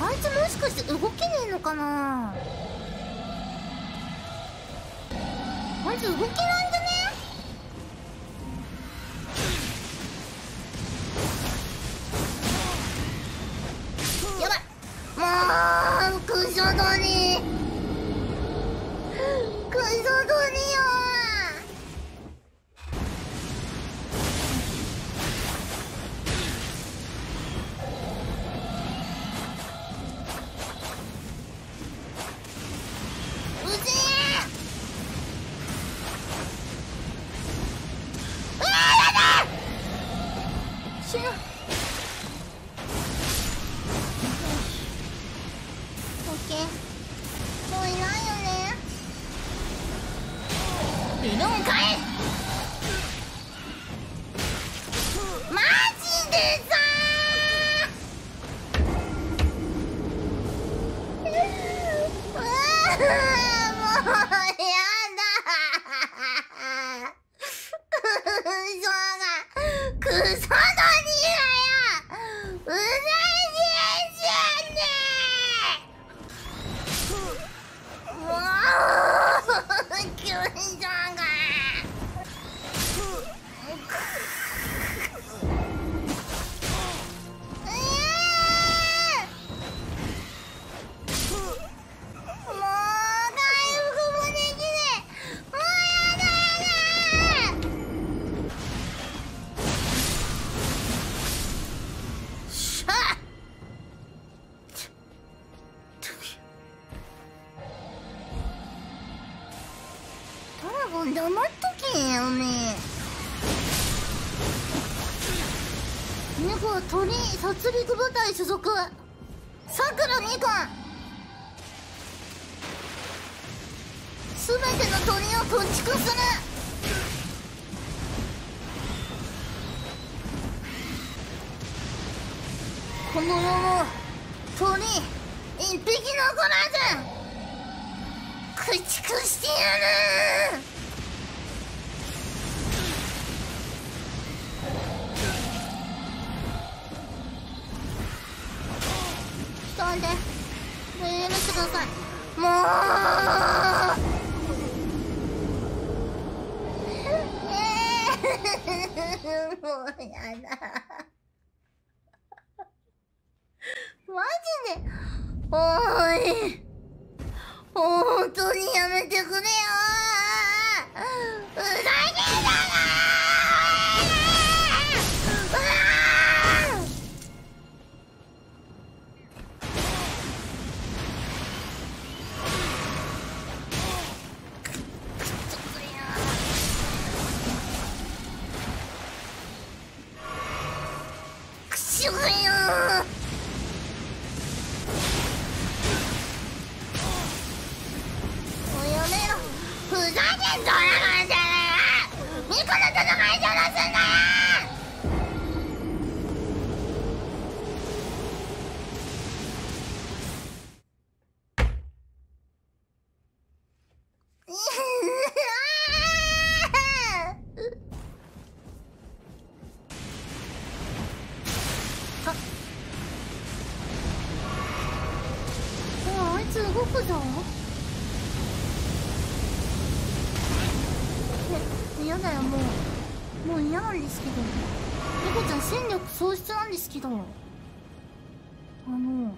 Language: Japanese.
あいつもしかして動けねえのかなあいつ動けないんじゃねやばいもうクソドニークソドニよオッケーもういない。よねいるんかいマジでさ。うわもうやだ。クソがクソ黙っとけよね猫は鳥殺戮部隊所属。さくら2巻すべての鳥を駆逐するこの世の鳥一匹残らず。駆逐してやる。人んで許してくださいもう もうやだマジでおーい本当にやめてくれよーうざげだくしょがよもう。やめろふざけんぞやがんじゃねえミコの戦いじゃなすんだよ。動くぞえ嫌だよもうもう嫌なんですけど。猫ちゃん戦力喪失なんですけど。あの